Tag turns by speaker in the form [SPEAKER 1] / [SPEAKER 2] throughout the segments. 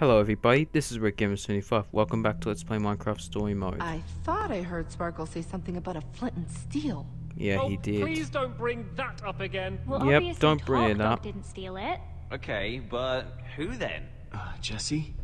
[SPEAKER 1] Hello everybody, this is Redgamer75. Welcome back to Let's Play Minecraft Story Mode.
[SPEAKER 2] I thought I heard Sparkle say something about a flint and steel.
[SPEAKER 1] Yeah,
[SPEAKER 3] oh,
[SPEAKER 1] he did.
[SPEAKER 3] Please don't bring that up again.
[SPEAKER 4] Well,
[SPEAKER 1] Yep, don't bring it up.
[SPEAKER 4] didn't steal it.
[SPEAKER 5] Okay, but who then?
[SPEAKER 6] Uh, Jesse?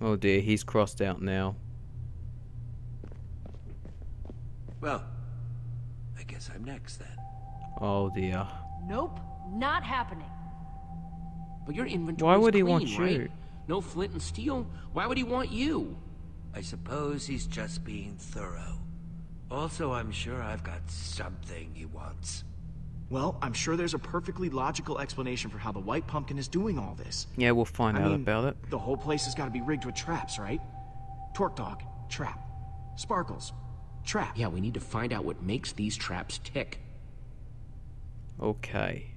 [SPEAKER 1] Oh dear, he's crossed out now.
[SPEAKER 7] Well, I guess I'm next then.
[SPEAKER 1] Oh dear.
[SPEAKER 8] Nope, not happening.
[SPEAKER 5] But your inventory.
[SPEAKER 1] Why would he want
[SPEAKER 5] right?
[SPEAKER 1] you?
[SPEAKER 5] No flint and steel. Why would he want you?
[SPEAKER 7] I suppose he's just being thorough. Also, I'm sure I've got something he wants.
[SPEAKER 6] Well, I'm sure there's a perfectly logical explanation for how the White Pumpkin is doing all this.
[SPEAKER 1] Yeah, we'll find
[SPEAKER 6] I
[SPEAKER 1] out
[SPEAKER 6] mean,
[SPEAKER 1] about it.
[SPEAKER 6] The whole place has got to be rigged with traps, right? TorqueDawg, trap. Sparklez, trap.
[SPEAKER 5] Yeah, we need to find out what makes these traps tick.
[SPEAKER 1] Okay.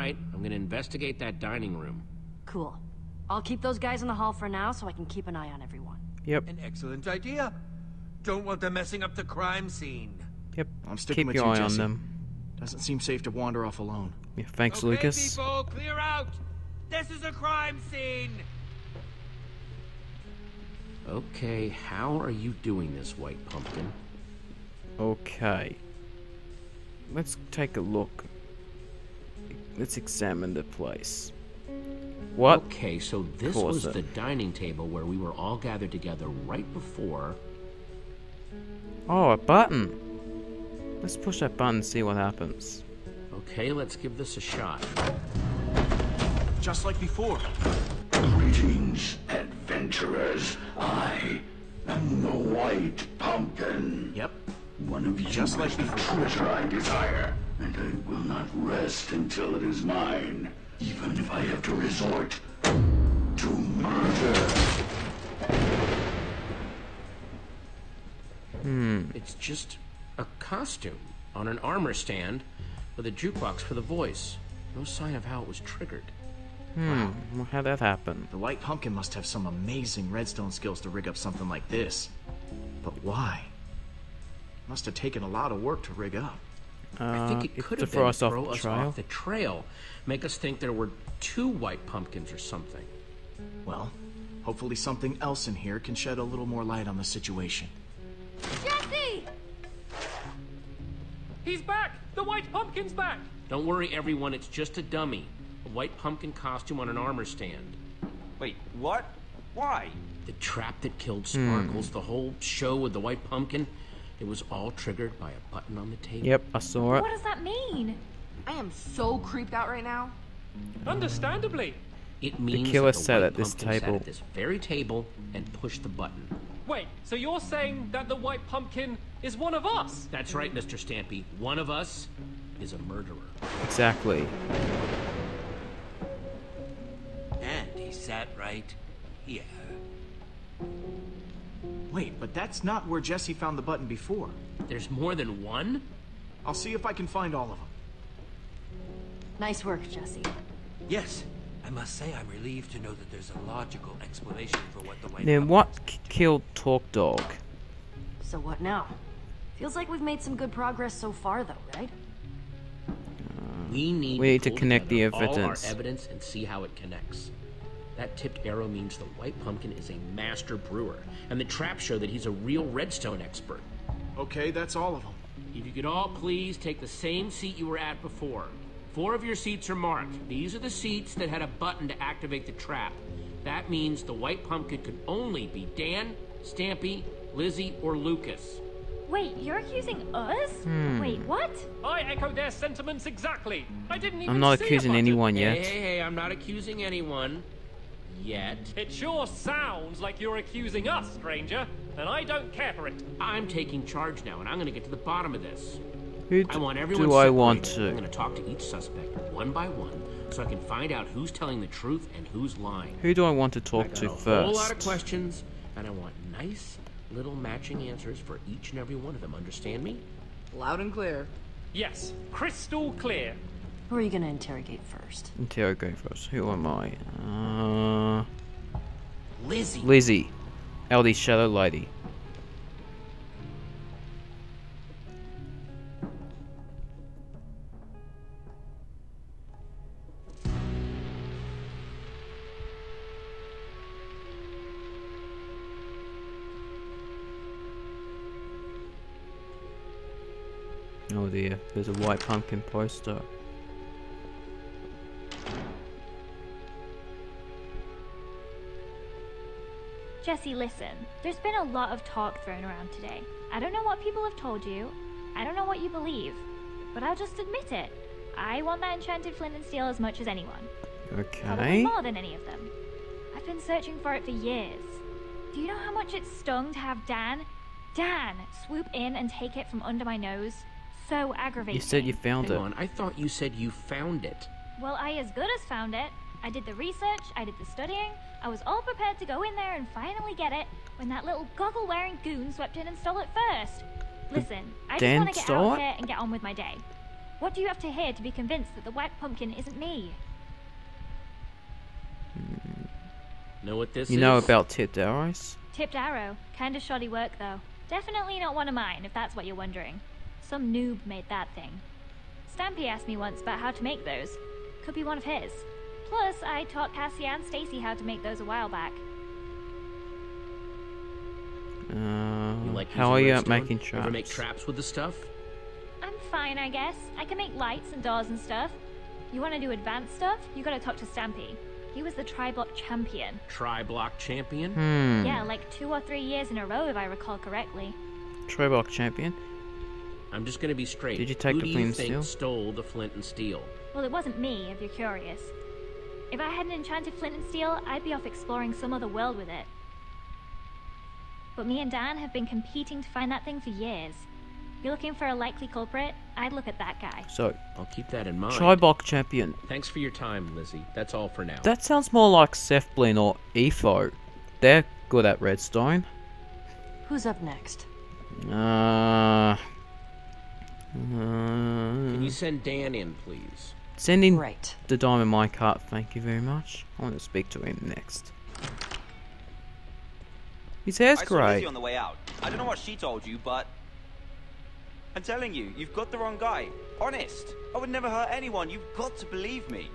[SPEAKER 5] Right, I'm gonna investigate that dining room.
[SPEAKER 8] Cool. I'll keep those guys in the hall for now so I can keep an eye on everyone.
[SPEAKER 1] Yep,
[SPEAKER 7] An excellent idea. Don't want them messing up the crime scene.
[SPEAKER 1] yep.
[SPEAKER 6] I'm sticking
[SPEAKER 1] Keep
[SPEAKER 6] with
[SPEAKER 1] your
[SPEAKER 6] you,
[SPEAKER 1] eye
[SPEAKER 6] Jesse.
[SPEAKER 1] on them.
[SPEAKER 6] Doesn't seem safe to wander off alone.
[SPEAKER 1] Yeah, thanks,
[SPEAKER 7] okay,
[SPEAKER 1] Lucas.
[SPEAKER 7] people, clear out. This is a crime scene.
[SPEAKER 5] Okay, how are you doing this, White Pumpkin?
[SPEAKER 1] Okay. Let's take a look. Let's examine the place. What?
[SPEAKER 5] Okay, so this
[SPEAKER 1] Course
[SPEAKER 5] was
[SPEAKER 1] then.
[SPEAKER 5] the dining table where we were all gathered together right before.
[SPEAKER 1] Oh, a button. Let's push that button and see what happens.
[SPEAKER 5] Okay, let's give this a shot.
[SPEAKER 6] Just like before.
[SPEAKER 9] Greetings, adventurers. I am the White Pumpkin.
[SPEAKER 6] Yep.
[SPEAKER 9] One of you
[SPEAKER 6] Just like
[SPEAKER 9] the treasure I desire, and I will not rest until it is mine, even if I have to resort to murder. Hmm.
[SPEAKER 5] It's just a costume on an armor stand with a jukebox for the voice. No sign of how it was triggered.
[SPEAKER 1] Hmm, well, how'd that happen?
[SPEAKER 6] The White Pumpkin must have some amazing redstone skills to rig up something like this. But why? Must have taken a lot of work to rig up.
[SPEAKER 1] Uh,
[SPEAKER 5] I think it could have
[SPEAKER 1] throw
[SPEAKER 5] been
[SPEAKER 1] us off
[SPEAKER 5] throw
[SPEAKER 1] the
[SPEAKER 5] us
[SPEAKER 1] trail.
[SPEAKER 5] off the trail, make us think there were two white pumpkins or something.
[SPEAKER 6] Well, hopefully something else in here can shed a little more light on the situation.
[SPEAKER 8] Jesse!
[SPEAKER 3] He's back! The white pumpkin's back!
[SPEAKER 5] Don't worry, everyone. It's just a dummy, a white pumpkin costume on an armor stand.
[SPEAKER 10] Wait, what? Why?
[SPEAKER 5] The trap that killed
[SPEAKER 1] Hmm.
[SPEAKER 5] Sparklez, the whole show with the white pumpkin, it was all triggered by a button on the table.
[SPEAKER 1] Yep, I saw it.
[SPEAKER 4] What does that mean?
[SPEAKER 2] I am so creeped out right now.
[SPEAKER 3] Understandably.
[SPEAKER 5] It means
[SPEAKER 1] killer
[SPEAKER 5] that the
[SPEAKER 1] sat
[SPEAKER 5] white
[SPEAKER 1] at this
[SPEAKER 5] pumpkin sat
[SPEAKER 1] table.
[SPEAKER 5] at this very table and pushed the button.
[SPEAKER 3] Wait, so you're saying that the white pumpkin is one of us?
[SPEAKER 5] That's right, Mr. Stampy. One of us is a murderer.
[SPEAKER 1] Exactly.
[SPEAKER 7] And he sat right here.
[SPEAKER 6] Wait, but that's not where Jesse found the button before.
[SPEAKER 5] There's more than one?
[SPEAKER 6] I'll see if I can find all of them.
[SPEAKER 8] Nice work, Jesse.
[SPEAKER 7] Yes, I must say I'm relieved to know that there's a logical explanation for what the white.
[SPEAKER 1] Then what killed TorqueDawg?
[SPEAKER 8] So what now? Feels like we've made some good progress so far, though, right?
[SPEAKER 5] We need,
[SPEAKER 1] We need to
[SPEAKER 5] pull
[SPEAKER 1] connect the
[SPEAKER 5] together all our
[SPEAKER 1] evidence.
[SPEAKER 5] evidence and see how it connects. That tipped arrow means the White Pumpkin is a master brewer, and the traps show that he's a real redstone expert.
[SPEAKER 6] Okay, that's all of them.
[SPEAKER 5] If you could all please take the same seat you were at before. Four of your seats are marked. These are the seats that had a button to activate the trap. That means the White Pumpkin could only be Dan, Stampy, Lizzie, or Lucas.
[SPEAKER 4] Wait, you're accusing us?
[SPEAKER 1] Hmm.
[SPEAKER 4] Wait, what?
[SPEAKER 3] I echo their sentiments exactly. I didn't even
[SPEAKER 1] I'm not accusing
[SPEAKER 3] button.
[SPEAKER 1] anyone
[SPEAKER 5] Hey,
[SPEAKER 1] yet.
[SPEAKER 5] hey, hey, I'm not accusing anyone. Yet.
[SPEAKER 3] It sure sounds like you're accusing us, stranger, and I don't care for it.
[SPEAKER 5] I'm taking charge now, and I'm gonna get to the bottom of this.
[SPEAKER 1] Who
[SPEAKER 5] I
[SPEAKER 1] d-
[SPEAKER 5] want everyone
[SPEAKER 1] do I want
[SPEAKER 5] separated. I'm
[SPEAKER 1] to?
[SPEAKER 5] gonna talk to each suspect one by one, so I can find out who's telling the truth and who's lying.
[SPEAKER 1] Who do I want to
[SPEAKER 5] I
[SPEAKER 1] talk
[SPEAKER 5] got
[SPEAKER 1] to
[SPEAKER 5] a whole lot of questions, and I want nice little matching answers for each and every one of them. Understand me?
[SPEAKER 2] Loud and clear.
[SPEAKER 3] Yes, crystal clear.
[SPEAKER 8] Who are you gonna interrogate first?
[SPEAKER 1] Interrogate first. Who am I? Uh,
[SPEAKER 5] Lizzie.
[SPEAKER 1] Lizzie. Lizzie, Shadow Lady. Oh dear, there's a white pumpkin poster.
[SPEAKER 4] Jesse, listen. There's been a lot of talk thrown around today. I don't know what people have told you. I don't know what you believe. But I'll just admit it. I want that enchanted flint and steel as much as anyone. Probably
[SPEAKER 1] Okay.
[SPEAKER 4] more than any of them. I've been searching for it for years. Do you know how much it stung to have Dan, Dan, swoop in and take it from under my nose? So aggravating.
[SPEAKER 1] You said you found
[SPEAKER 5] Hang
[SPEAKER 1] it.
[SPEAKER 5] on, I thought you said you found it.
[SPEAKER 4] Well, I as good as found it. I did the research, I did the studying, I was all prepared to go in there and finally get it when that little goggle wearing goon swept in and stole it first. Listen, I just want to get
[SPEAKER 1] stole
[SPEAKER 4] out
[SPEAKER 1] it?
[SPEAKER 4] here and get on with my day. What do you have to hear to be convinced that the white pumpkin isn't me? Hmm.
[SPEAKER 5] Know what this
[SPEAKER 1] You
[SPEAKER 5] is?
[SPEAKER 1] know about tipped arrows?
[SPEAKER 4] Tipped arrow. Kinda shoddy work, though. Definitely not one of mine, if that's what you're wondering. Some noob made that thing. Stampy asked me once about how to make those. Could be one of his. Plus, I taught Cassie and Stacy how to make those a while back.
[SPEAKER 1] Uh,
[SPEAKER 5] like
[SPEAKER 1] how are you at
[SPEAKER 5] redstone?
[SPEAKER 1] making
[SPEAKER 5] Ever
[SPEAKER 1] traps?
[SPEAKER 5] make traps with the stuff?
[SPEAKER 4] I'm fine, I guess. I can make lights and doors and stuff. You want to do advanced stuff? You gotta talk to Stampy. He was the tri-block champion.
[SPEAKER 5] Tri-block champion?
[SPEAKER 1] Hmm.
[SPEAKER 4] Yeah, like two or three years in a row, if I recall correctly.
[SPEAKER 1] tri-block champion.
[SPEAKER 5] I'm just gonna be straight.
[SPEAKER 1] Did you take
[SPEAKER 5] Who
[SPEAKER 1] the
[SPEAKER 5] do
[SPEAKER 1] flint
[SPEAKER 5] you
[SPEAKER 1] and
[SPEAKER 5] think
[SPEAKER 1] steel?
[SPEAKER 5] stole the flint and steel?
[SPEAKER 4] Well, it wasn't me, if you're curious. If I had an enchanted flint and steel, I'd be off exploring some other world with it. But me and Dan have been competing to find that thing for years. You're looking for a likely culprit? I'd look at that guy.
[SPEAKER 1] So,
[SPEAKER 5] I'll keep that in mind.
[SPEAKER 1] tri-block champion.
[SPEAKER 5] Thanks for your time, Lizzie. That's all for now.
[SPEAKER 1] That sounds more like SethBling or Etho. They're good at redstone.
[SPEAKER 8] Who's up next?
[SPEAKER 1] Uh,
[SPEAKER 5] Can
[SPEAKER 1] uh,
[SPEAKER 5] you send Dan in, please?
[SPEAKER 1] Send in
[SPEAKER 8] Right.
[SPEAKER 1] the diamond minecart, thank you very much. I want to speak to him next. His hair's
[SPEAKER 10] I saw. Lizzie on the way out. I don't know what she told you, but I'm telling you, you've got the wrong guy. Honest. I would never hurt anyone. You've got to believe me.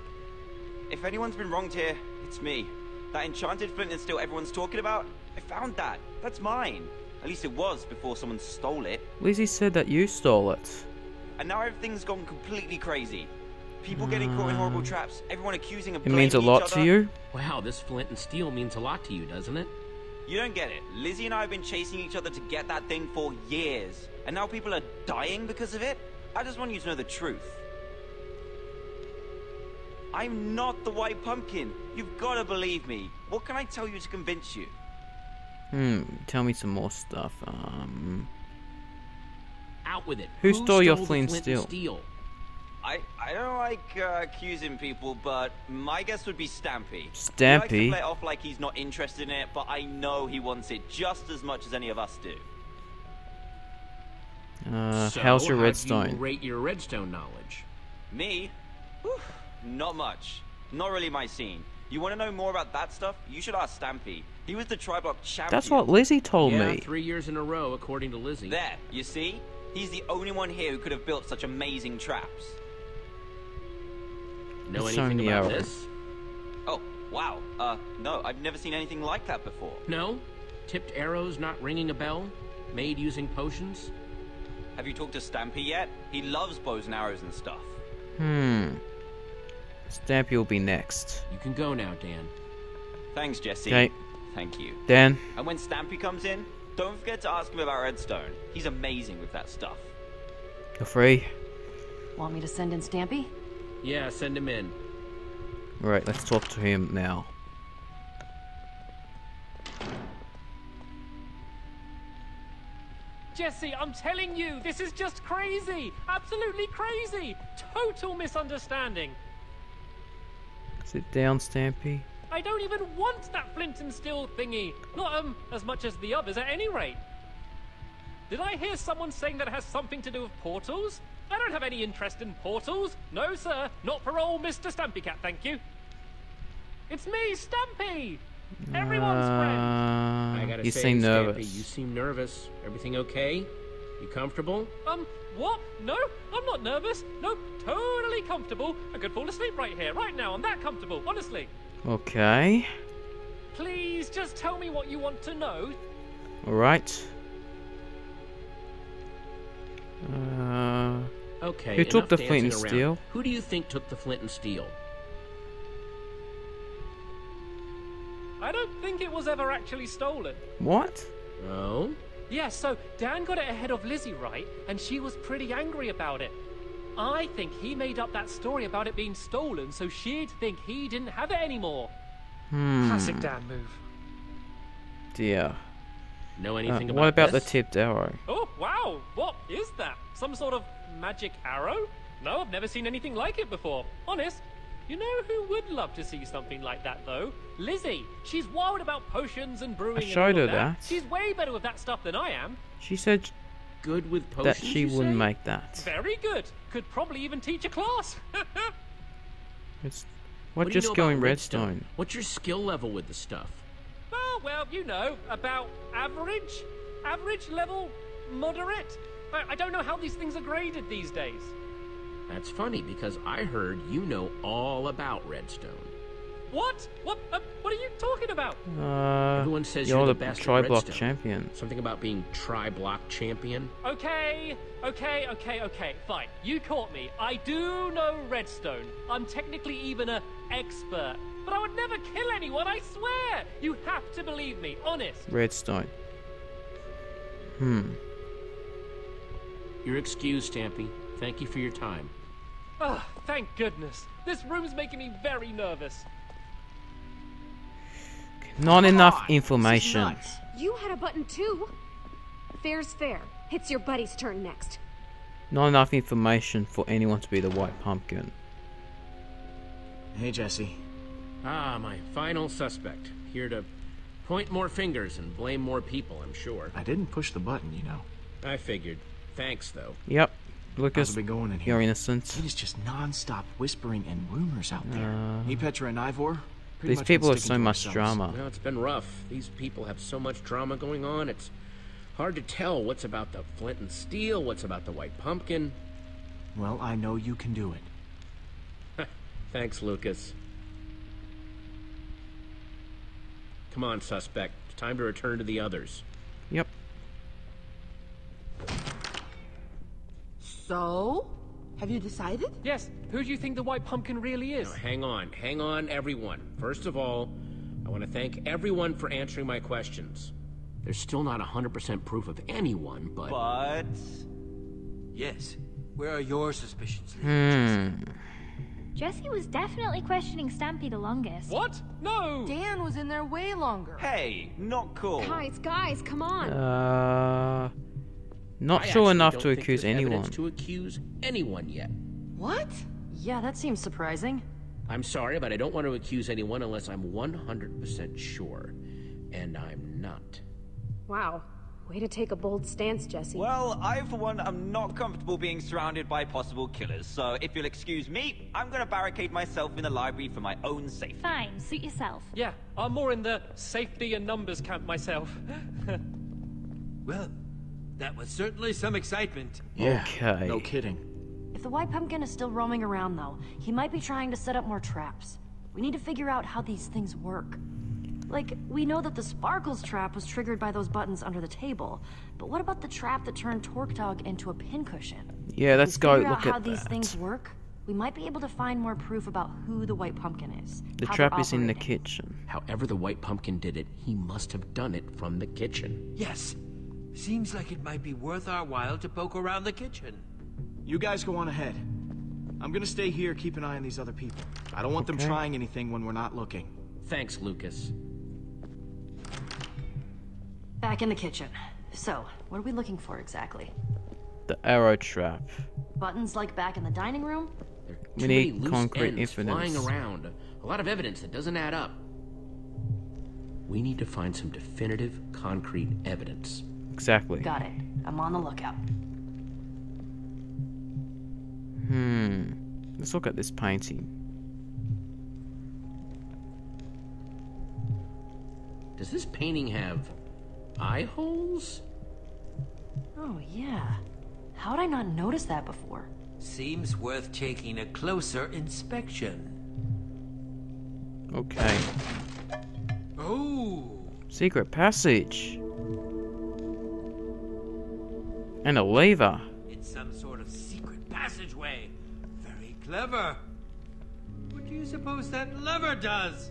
[SPEAKER 10] If anyone's been wronged here, it's me. That enchanted flint and steel everyone's talking about, I found that. That's mine. At least it was before someone stole it.
[SPEAKER 1] Lizzie said that you stole it.
[SPEAKER 10] And now everything's gone completely crazy. People getting caught in horrible traps. Everyone accusing and
[SPEAKER 1] It means a lot
[SPEAKER 10] each
[SPEAKER 1] to you?
[SPEAKER 5] Wow, this flint and steel means a lot to you, doesn't it?
[SPEAKER 10] You don't get it. Lizzie and I have been chasing each other to get that thing for years. And now people are dying because of it? I just want you to know the truth. I'm not the white pumpkin. You've got to believe me. What can I tell you to convince you?
[SPEAKER 1] Hmm, tell me some more stuff. Um,
[SPEAKER 5] Out with it.
[SPEAKER 1] Who stole your
[SPEAKER 5] the
[SPEAKER 1] flint and
[SPEAKER 5] and
[SPEAKER 1] steel?
[SPEAKER 5] Steel?
[SPEAKER 10] I, I don't like uh, accusing people, but my guess would be Stampy. He likes to
[SPEAKER 1] Stampy?
[SPEAKER 10] play off like he's not interested in it, but I know he wants it just as much as any of us do.
[SPEAKER 1] uh,
[SPEAKER 5] So,
[SPEAKER 1] how's your
[SPEAKER 5] how do
[SPEAKER 1] redstone?
[SPEAKER 5] You rate your redstone knowledge.
[SPEAKER 10] Me? Whew, not much. Not really my scene. You want to know more about that stuff? You should ask Stampy. He was the Triblock champion.
[SPEAKER 1] That's what Lizzie told
[SPEAKER 5] yeah,
[SPEAKER 1] me.
[SPEAKER 5] three years in a row, according to Lizzie.
[SPEAKER 10] There, you see? He's the only one here who could have built such amazing traps.
[SPEAKER 5] Know
[SPEAKER 1] It's
[SPEAKER 5] anything about
[SPEAKER 1] our-
[SPEAKER 5] this?
[SPEAKER 10] Oh, wow. Uh, no, I've never seen anything like that before.
[SPEAKER 5] No? Tipped arrows not ringing a bell? Made using potions?
[SPEAKER 10] Have you talked to Stampy yet? He loves bows and arrows and stuff.
[SPEAKER 1] Hmm. Stampy will be next.
[SPEAKER 5] You can go now, Dan.
[SPEAKER 10] Thanks, Jesse.
[SPEAKER 1] Okay,
[SPEAKER 10] Thank you.
[SPEAKER 1] Dan.
[SPEAKER 10] And when Stampy comes in, don't forget to ask him about Redstone. He's amazing with that stuff.
[SPEAKER 1] You're free.
[SPEAKER 8] Want me to send in Stampy?
[SPEAKER 5] Yeah, send him in.
[SPEAKER 1] Right, let's talk to him now.
[SPEAKER 3] Jesse, I'm telling you, this is just crazy. Absolutely crazy. Total misunderstanding.
[SPEAKER 1] Sit down, Stampy.
[SPEAKER 3] I don't even want that flint and steel thingy. Not um as much as the others at any rate. Did I hear someone saying that it has something to do with portals? I don't have any interest in portals. No, sir. Not for old Mr. Stampy Cat, thank you. It's me, Stumpy. Everyone's friend.
[SPEAKER 5] I
[SPEAKER 1] Uh,
[SPEAKER 5] gotta
[SPEAKER 1] you
[SPEAKER 5] say,
[SPEAKER 1] seem
[SPEAKER 5] Stampy,
[SPEAKER 1] nervous.
[SPEAKER 5] you seem nervous. Everything okay? You comfortable?
[SPEAKER 3] Um, what? No, I'm not nervous. No, totally comfortable. I could fall asleep right here, right now. I'm that comfortable, honestly.
[SPEAKER 1] Okay.
[SPEAKER 3] Please, just tell me what you want to know.
[SPEAKER 1] Alright. Uh,
[SPEAKER 5] Okay.
[SPEAKER 1] Who took the flint and
[SPEAKER 5] around.
[SPEAKER 1] steel?
[SPEAKER 5] Who do you think took the flint and steel?
[SPEAKER 3] I don't think it was ever actually stolen.
[SPEAKER 1] What?
[SPEAKER 5] Oh?
[SPEAKER 3] Yeah, so Dan got it ahead of Lizzie, right? And she was pretty angry about it. I think he made up that story about it being stolen so she'd think he didn't have it anymore.
[SPEAKER 1] Hmm.
[SPEAKER 3] Classic Dan move.
[SPEAKER 1] Dear.
[SPEAKER 5] Know
[SPEAKER 1] Uh,
[SPEAKER 5] anything about
[SPEAKER 1] what about
[SPEAKER 5] this?
[SPEAKER 1] the tipped arrow?
[SPEAKER 3] Oh, wow! What is that? Some sort of magic arrow? No, I've never seen anything like it before. Honest. You know who would love to see something like that, though? Lizzie. She's wild about potions and brewing. and
[SPEAKER 1] showed
[SPEAKER 3] all
[SPEAKER 1] her that.
[SPEAKER 3] She's way better with that stuff than I am.
[SPEAKER 1] She said
[SPEAKER 5] Good with potions.
[SPEAKER 1] that she
[SPEAKER 5] you
[SPEAKER 1] wouldn't
[SPEAKER 5] say?
[SPEAKER 1] make that.
[SPEAKER 3] Very good. Could probably even teach a class.
[SPEAKER 1] It's what,
[SPEAKER 5] What do you
[SPEAKER 1] just
[SPEAKER 5] know
[SPEAKER 1] going
[SPEAKER 5] about
[SPEAKER 1] redstone?
[SPEAKER 5] What's your skill level with the stuff?
[SPEAKER 3] oh, well, you know, about average? Average level? Moderate? I, I don't know how these things are graded these days.
[SPEAKER 5] That's funny because I heard you know all about redstone.
[SPEAKER 3] What? What? Uh, what are you talking about?
[SPEAKER 1] Uh,
[SPEAKER 5] Everyone says
[SPEAKER 1] you're
[SPEAKER 5] you're
[SPEAKER 1] the
[SPEAKER 5] the best
[SPEAKER 1] tri-block champion.
[SPEAKER 5] Something about being tri-block champion.
[SPEAKER 3] Okay, okay, okay, okay, fine. You caught me. I do know redstone. I'm technically even a expert. But I would never kill anyone, I swear! You have to believe me, honest.
[SPEAKER 1] Redstone. Hmm.
[SPEAKER 5] You're excused, Stampy. Thank you for your time.
[SPEAKER 3] Ah, thank goodness. This room's making me very nervous.
[SPEAKER 1] Not enough
[SPEAKER 6] on,
[SPEAKER 1] information.
[SPEAKER 11] You had a button too. Fair's fair. It's your buddy's turn next.
[SPEAKER 1] Not enough information for anyone to be the white pumpkin.
[SPEAKER 6] Hey, Jesse.
[SPEAKER 5] Ah, my final suspect. Here to point more fingers and blame more people, I'm sure.
[SPEAKER 6] I didn't push the button, you know.
[SPEAKER 5] I figured. Thanks, though.
[SPEAKER 1] Yep.
[SPEAKER 6] How's
[SPEAKER 1] Lucas,
[SPEAKER 6] it been going in here?
[SPEAKER 1] you're innocent.
[SPEAKER 6] It is just non-stop whispering and rumors out there.
[SPEAKER 1] Uh,
[SPEAKER 6] Me, Petra, and Ivor. pretty
[SPEAKER 1] These
[SPEAKER 6] much been
[SPEAKER 1] people have so much
[SPEAKER 6] ourselves.
[SPEAKER 1] drama.
[SPEAKER 5] Well, it's been rough. These people have so much drama going on, it's hard to tell what's about the flint and steel, what's about the white pumpkin.
[SPEAKER 6] Well, I know you can do it.
[SPEAKER 5] Thanks, Lucas. Come on, suspect. It's time to return to the others.
[SPEAKER 1] Yep.
[SPEAKER 2] So? Have you decided?
[SPEAKER 3] Yes, who do you think the white pumpkin really is?
[SPEAKER 5] Now, hang on, hang on, everyone. First of all, I want to thank everyone for answering my questions. There's still not 100% proof of anyone, but...
[SPEAKER 10] But.
[SPEAKER 7] Yes. Where are your suspicions?
[SPEAKER 1] Hmm.
[SPEAKER 4] Jesse was definitely questioning Stampy the longest.
[SPEAKER 3] What? No!
[SPEAKER 2] Dan was in there way longer.
[SPEAKER 10] Hey, not cool.
[SPEAKER 11] Guys, guys, come on.
[SPEAKER 1] Uh, not
[SPEAKER 5] I
[SPEAKER 1] sure enough to accuse anyone.
[SPEAKER 5] to accuse anyone yet.
[SPEAKER 2] What?
[SPEAKER 8] Yeah, that seems surprising.
[SPEAKER 5] I'm sorry, but I don't want to accuse anyone unless I'm 100% sure. And I'm not.
[SPEAKER 11] Wow. Way to take a bold stance, Jesse.
[SPEAKER 10] Well, I, for one, am not comfortable being surrounded by possible killers, so if you'll excuse me, I'm gonna barricade myself in the library for my own safety.
[SPEAKER 4] Fine, suit yourself.
[SPEAKER 3] Yeah, I'm more in the safety and numbers camp myself.
[SPEAKER 7] Well, that was certainly some excitement.
[SPEAKER 6] Yeah.
[SPEAKER 1] Okay.
[SPEAKER 6] No kidding.
[SPEAKER 8] If the White Pumpkin is still roaming around, though, he might be trying to set up more traps. We need to figure out how these things work. Like, we know that the Sparklez trap was triggered by those buttons under the table, but what about the trap that turned TorqueDawg into a pincushion?
[SPEAKER 1] Yeah, let's
[SPEAKER 8] If we
[SPEAKER 1] go
[SPEAKER 8] figure
[SPEAKER 1] look
[SPEAKER 8] out how
[SPEAKER 1] at
[SPEAKER 8] these
[SPEAKER 1] that.
[SPEAKER 8] things work, we might be able to find more proof about who the White Pumpkin is.
[SPEAKER 1] The trap is in the kitchen.
[SPEAKER 5] However the white pumpkin did it, he must have done it from the kitchen.
[SPEAKER 7] Yes. Seems like it might be worth our while to poke around the kitchen.
[SPEAKER 6] You guys go on ahead. I'm gonna stay here, keep an eye on these other people. I don't want them trying anything when we're not looking.
[SPEAKER 5] Thanks, Lucas.
[SPEAKER 8] Back in the kitchen. So, what are we looking for exactly?
[SPEAKER 1] The arrow trap.
[SPEAKER 8] Buttons like back in the dining room?
[SPEAKER 5] There are
[SPEAKER 1] We
[SPEAKER 5] too
[SPEAKER 1] need
[SPEAKER 5] many loose
[SPEAKER 1] concrete
[SPEAKER 5] ends flying around. A lot of evidence that doesn't add up. We need to find some definitive, concrete evidence.
[SPEAKER 1] Exactly.
[SPEAKER 8] Got it. I'm on the lookout.
[SPEAKER 1] Hmm. Let's look at this painting.
[SPEAKER 5] Does this painting have eye holes?
[SPEAKER 8] Oh, yeah. How'd I not notice that before?
[SPEAKER 7] Seems worth taking a closer inspection.
[SPEAKER 1] Okay.
[SPEAKER 7] Oh,
[SPEAKER 1] Secret passage. And a lever.
[SPEAKER 7] it's some sort of secret passageway. Very clever. What do you suppose that lever does?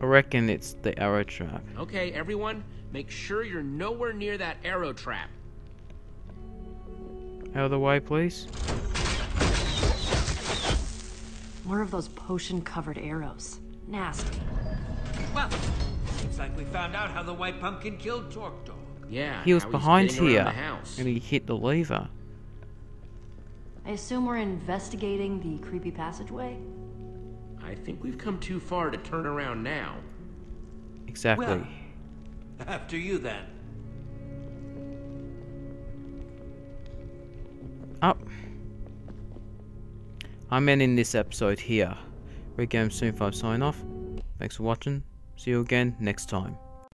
[SPEAKER 1] I reckon it's the arrow trap.
[SPEAKER 5] Okay, everyone, make sure you're nowhere near that arrow trap.
[SPEAKER 1] Out of the way, please.
[SPEAKER 8] More of those potion-covered arrows. Nasty.
[SPEAKER 7] Well, seems like we found out how the White Pumpkin killed TorqueDawg.
[SPEAKER 5] Yeah,
[SPEAKER 1] He was behind here, and he hit the lever.
[SPEAKER 8] I assume we're investigating the creepy passageway?
[SPEAKER 5] I think we've come too far to turn around now.
[SPEAKER 1] Exactly.
[SPEAKER 7] Well, after you then.
[SPEAKER 1] Up. I'm ending this episode here. Redgamer75 sign off. Thanks for watching. See you again next time.